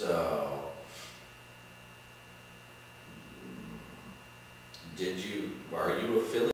So. Did you, are you affiliated